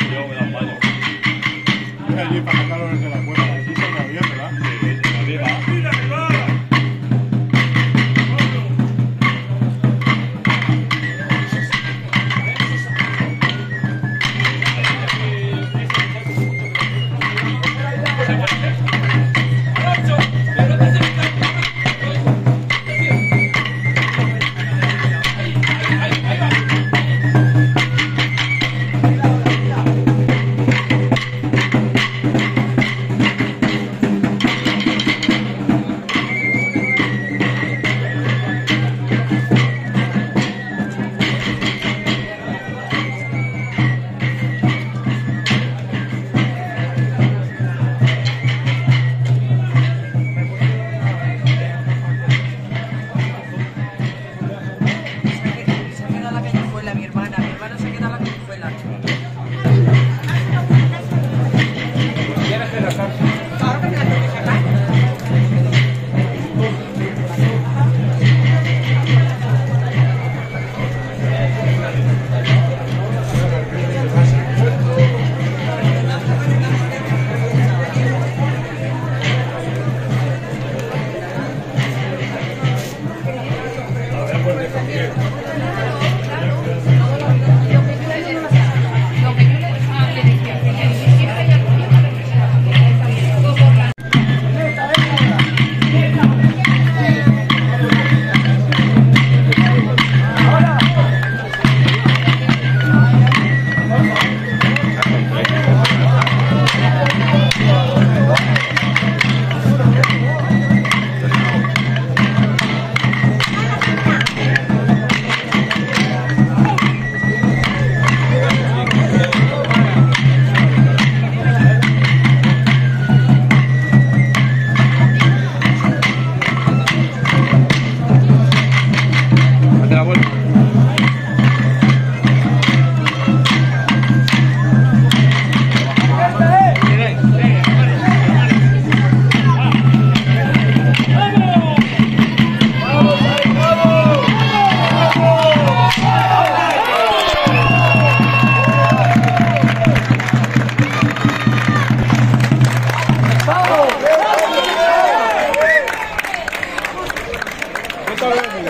know, Thank